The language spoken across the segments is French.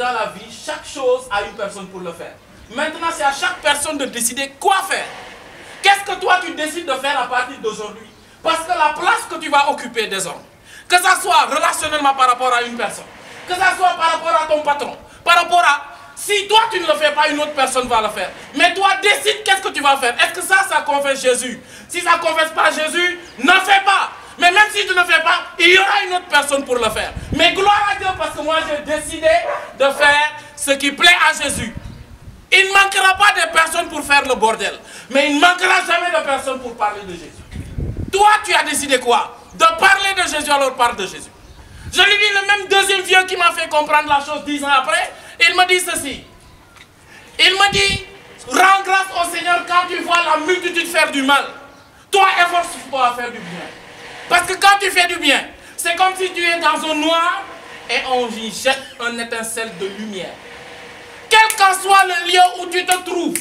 dans la vie, chaque chose a une personne pour le faire. Maintenant, c'est à chaque personne de décider quoi faire. Qu'est-ce que toi tu décides de faire à partir d'aujourd'hui? Parce que la place que tu vas occuper désormais, que ça soit relationnellement par rapport à une personne, que ça soit par rapport à ton patron, par rapport à... Si toi tu ne le fais pas, une autre personne va le faire. Mais toi décide qu'est-ce que tu vas faire. Est-ce que ça, ça confesse Jésus? Si ça ne confesse pas Jésus, ne fais pas. Mais même si tu ne fais pas, il y aura une autre personne pour le faire. Mais gloire à Dieu parce que moi j'ai décidé de faire ce qui plaît à Jésus. Il ne manquera pas de personnes pour faire le bordel. Mais il ne manquera jamais de personnes pour parler de Jésus. Toi, tu as décidé quoi? De parler de Jésus, alors parle de Jésus. Je lui dis le même deuxième vieux qui m'a fait comprendre la chose dix ans après. Il me dit ceci. Il me dit, rends grâce au Seigneur quand tu vois la multitude faire du mal. Toi, efforce-toi à faire du bien. Parce que quand tu fais du bien, c'est comme si tu es dans un noir et on y jette un étincelle de lumière. Quel qu'en soit le lieu où tu te trouves,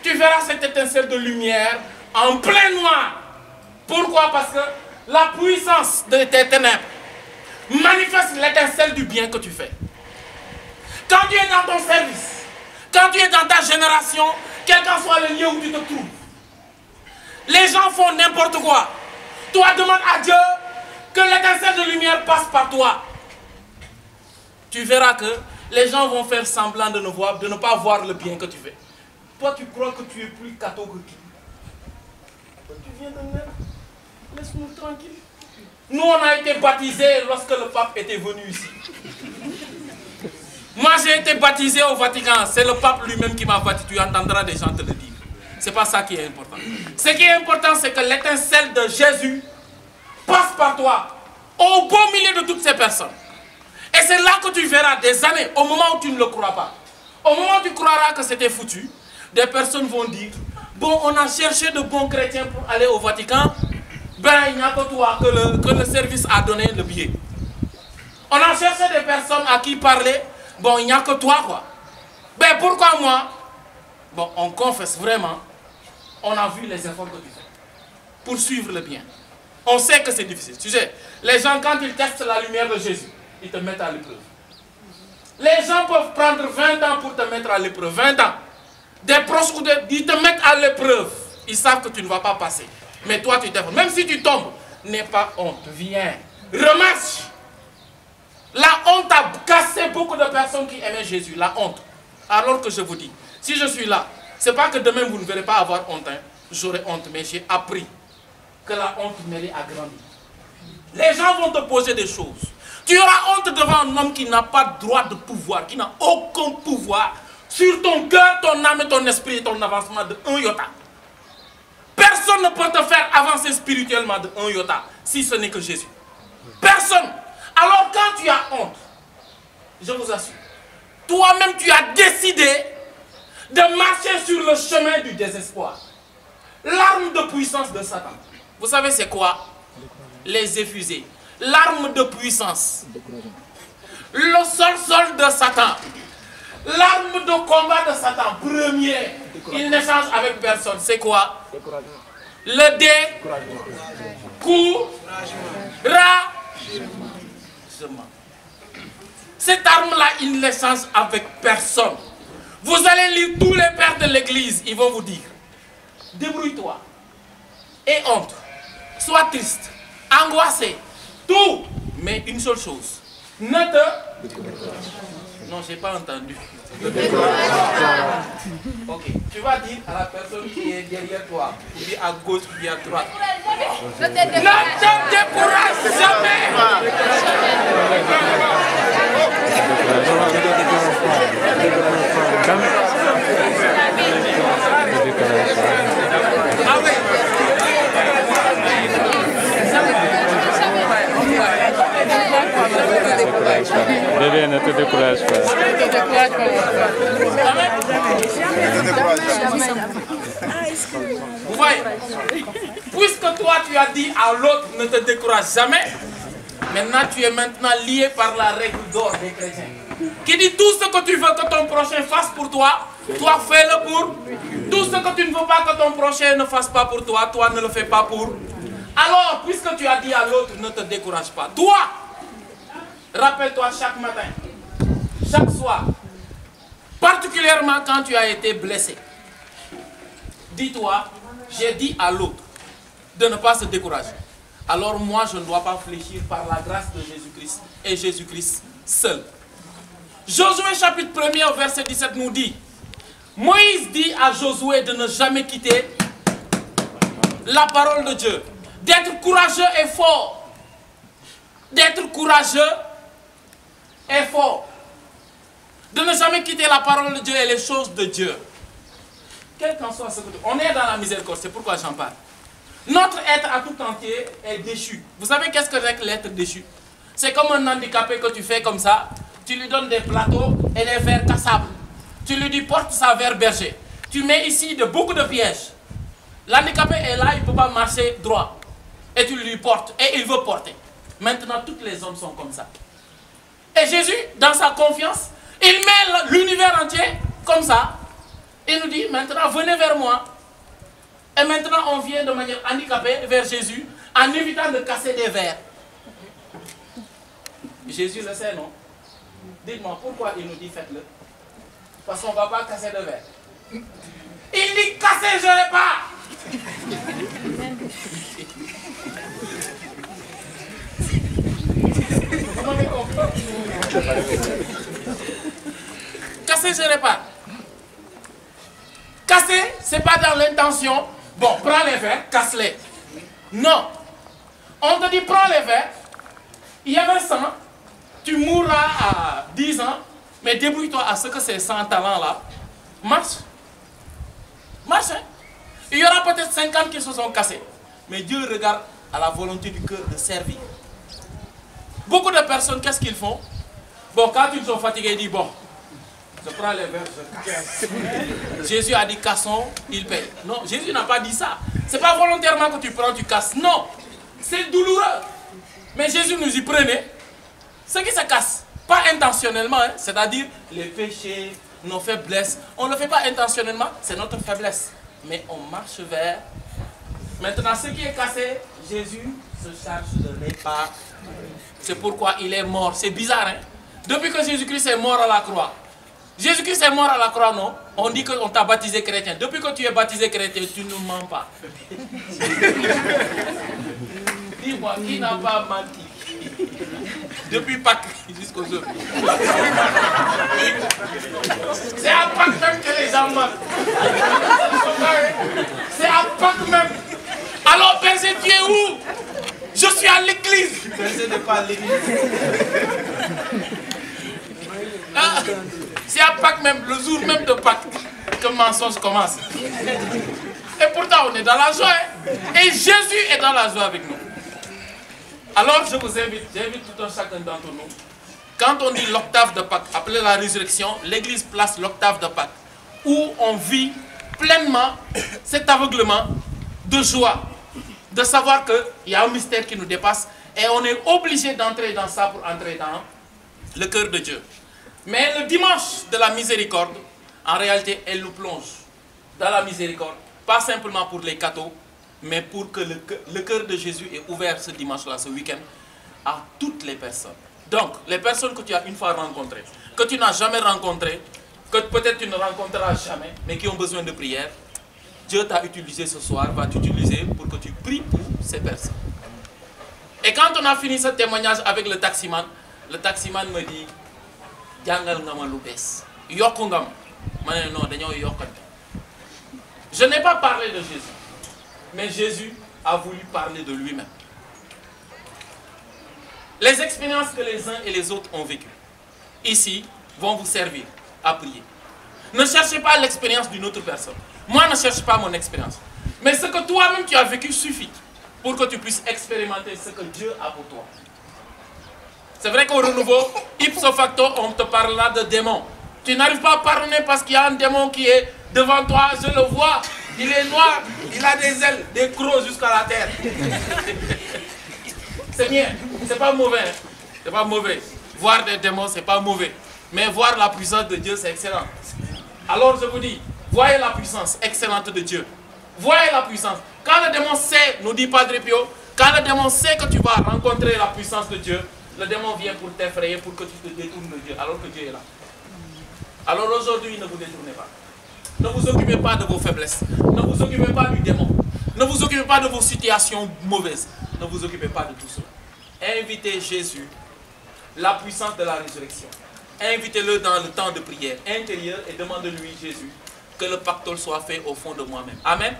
tu verras cette étincelle de lumière en plein noir. Pourquoi? Parce que la puissance de tes ténèbres manifeste l'étincelle du bien que tu fais. Quand tu es dans ton service, quand tu es dans ta génération, quel qu'en soit le lieu où tu te trouves, les gens font n'importe quoi. Toi, demande à Dieu que l'étincelle de lumière passe par toi. Tu verras que les gens vont faire semblant de ne, voir, de ne pas voir le bien que tu fais. Toi, tu crois que tu es plus catho que Tu viens de naître. Laisse-nous tranquille. Nous, on a été baptisés lorsque le pape était venu ici. Moi, j'ai été baptisé au Vatican. C'est le pape lui-même qui m'a baptisé. Tu entendras des gens te le dire. C'est pas ça qui est important. Ce qui est important, c'est que l'étincelle de Jésus passe par toi, au beau milieu de toutes ces personnes. Et c'est là que tu verras des années, au moment où tu ne le crois pas. Au moment où tu croiras que c'était foutu, des personnes vont dire, bon, on a cherché de bons chrétiens pour aller au Vatican, ben il n'y a que toi que le, que le service a donné le billet. On a cherché des personnes à qui parler, bon, il n'y a que toi, quoi. Ben pourquoi moi? Bon, on confesse vraiment, on a vu les efforts que tu fais pour suivre le bien. On sait que c'est difficile. Tu sais, les gens, quand ils testent la lumière de Jésus, ils te mettent à l'épreuve. Les gens peuvent prendre 20 ans pour te mettre à l'épreuve. 20 ans. Des proches ou ils te mettent à l'épreuve. Ils savent que tu ne vas pas passer. Mais toi, tu t'efforces. Même si tu tombes, n'aie pas honte. Viens. Remarche. La honte a cassé beaucoup de personnes qui aimaient Jésus. La honte. Alors que je vous dis, si je suis là, c'est pas que demain vous ne verrez pas avoir honte. Hein. J'aurai honte, mais j'ai appris que la honte mérite à grandir. Les gens vont te poser des choses. Tu auras honte devant un homme qui n'a pas droit de pouvoir, qui n'a aucun pouvoir sur ton cœur, ton âme ton esprit et ton avancement de un iota. Personne ne peut te faire avancer spirituellement de un iota si ce n'est que Jésus. Personne. Alors quand tu as honte, je vous assure, toi-même tu as décidé de marcher sur le chemin du désespoir. L'arme de puissance de Satan. Vous savez c'est quoi? Les effusés. L'arme de puissance. Le seul sol de Satan. L'arme de combat de Satan. Premier. Il n'échange avec personne. C'est quoi? Le dé. Couragement. Cette arme-là, il ne l'échange avec personne. Vous allez lire tous les pères de l'église, ils vont vous dire, débrouille-toi, et honte, sois triste, angoissé, tout, mais une seule chose, ne te... Non, j'ai pas entendu. Ok, tu vas dire à la personne qui est derrière toi, qui est à gauche, qui est à droite. Ne te décourage jamais. Ah oui. Bébé, ne te décourage pas. Vous voyez Puisque toi tu as dit à l'autre ne te décourage jamais, maintenant tu es maintenant lié par la règle d'or des chrétiens. Qui dit tout ce que tu veux que ton prochain fasse pour toi, toi fais-le pour. Tout ce que tu ne veux pas que ton prochain ne fasse pas pour toi, toi ne le fais pas pour. Alors, puisque tu as dit à l'autre ne te décourage pas, toi, rappelle-toi chaque matin, chaque soir, particulièrement quand tu as été blessé, dis-toi, j'ai dit à l'autre de ne pas se décourager. Alors moi, je ne dois pas fléchir par la grâce de Jésus-Christ et Jésus-Christ seul. Josué chapitre 1er verset 17 nous dit, Moïse dit à Josué de ne jamais quitter la parole de Dieu, d'être courageux et fort, d'être courageux et fort, de ne jamais quitter la parole de Dieu et les choses de Dieu. Quel qu'en soit ce que on est dans la miséricorde, c'est pourquoi j'en parle. Notre être à tout entier est déchu. Vous savez qu'est-ce que c'est que l'être déchu? C'est comme un handicapé que tu fais comme ça, tu lui donnes des plateaux et des verres cassables. Tu lui dis porte sa verre berger. Tu mets ici de, beaucoup de pièges. L'handicapé est là, il ne peut pas marcher droit. Et tu lui portes, et il veut porter. Maintenant, tous les hommes sont comme ça. Et Jésus, dans sa confiance, il met l'univers entier comme ça. Il nous dit, maintenant, venez vers moi. Et maintenant, on vient de manière handicapée vers Jésus en évitant de casser des verres. Jésus le sait, non? Dites-moi, pourquoi il nous dit faites-le? Parce qu'on ne va pas casser de verre. Il dit casser, je ne pas. Casser, je pas. Casser, c'est pas dans l'intention. Bon, prends les verres, casse-les. Non. On te dit, prends les verres. Il y avait 100. Tu mourras à 10 ans. Mais débrouille-toi à ce que ces 100 talents-là marchent. Marche. Hein? Il y aura peut-être 50 qui se sont cassés. Mais Dieu regarde à la volonté du cœur de servir. Beaucoup de personnes, qu'est-ce qu'ils font? Bon, quand ils sont fatigués, ils disent, bon, je prends les verres, je casse. Jésus a dit cassons, il paye. Non, Jésus n'a pas dit ça. C'est pas volontairement que tu prends, tu casses. Non, c'est douloureux. Mais Jésus nous y prenait. Ce qui se casse, pas intentionnellement, hein, c'est-à-dire les péchés, nos faiblesses. On ne le fait pas intentionnellement, c'est notre faiblesse. Mais on marche vers. Maintenant, ce qui est cassé, Jésus se charge de réparer. C'est pourquoi il est mort. C'est bizarre, hein? Depuis que Jésus-Christ est mort à la croix. Jésus-Christ est mort à la croix, non? On dit qu'on t'a baptisé chrétien. Depuis que tu es baptisé chrétien, tu ne mens pas. Dis-moi, qui n'a pas menti? Depuis Pâques jusqu'au jour. C'est à Pâques même que les gens mentent. C'est à Pâques même. Alors, Berger, tu es où? Je suis à l'église. Berger n'est pas à l'église. Ah, c'est à Pâques même, le jour même de Pâques, que le mensonge commence. Et pourtant, on est dans la joie. Hein. Et Jésus est dans la joie avec nous. Alors, je vous invite, j'invite tout un chacun d'entre nous. Quand on dit l'octave de Pâques, appelé la résurrection, l'Église place l'octave de Pâques, où on vit pleinement cet aveuglement de joie, de savoir qu'il y a un mystère qui nous dépasse et on est obligé d'entrer dans ça pour entrer dans le cœur de Dieu. Mais le dimanche de la miséricorde, en réalité, elle nous plonge dans la miséricorde, pas simplement pour les cathos, mais pour que le, cœur de Jésus est ouvert ce dimanche-là, ce week-end, à toutes les personnes. Donc, les personnes que tu as une fois rencontrées, que tu n'as jamais rencontrées, que peut-être tu ne rencontreras jamais, mais qui ont besoin de prière, Dieu t'a utilisé ce soir, va t'utiliser pour que tu pries pour ces personnes. Et quand on a fini ce témoignage avec le taximan, le taximan me dit je n'ai pas parlé de Jésus mais Jésus a voulu parler de lui-même. Les expériences que les uns et les autres ont vécues ici vont vous servir à prier. Ne cherchez pas l'expérience d'une autre personne. Moi ne cherche pas mon expérience. Mais ce que toi-même tu as vécu suffit pour que tu puisses expérimenter ce que Dieu a pour toi c'est vrai qu'au renouveau, ipso facto, on te parle là de démons. Tu n'arrives pas à pardonner parce qu'il y a un démon qui est devant toi, je le vois. Il est noir, il a des ailes, des crocs jusqu'à la terre. c'est bien, c'est pas mauvais. Hein. C'est pas mauvais. Voir des démons, c'est pas mauvais. Mais voir la puissance de Dieu, c'est excellent. Alors je vous dis, voyez la puissance excellente de Dieu. Voyez la puissance. Quand le démon sait, nous dit Padre Pio, quand le démon sait que tu vas rencontrer la puissance de Dieu, le démon vient pour t'effrayer, pour que tu te détournes de Dieu, alors que Dieu est là. Alors aujourd'hui, ne vous détournez pas. Ne vous occupez pas de vos faiblesses. Ne vous occupez pas du démon. Ne vous occupez pas de vos situations mauvaises. Ne vous occupez pas de tout cela. Invitez Jésus, la puissance de la résurrection. Invitez-le dans le temps de prière intérieure et demande-lui, Jésus, que le pactole soit fait au fond de moi-même. Amen.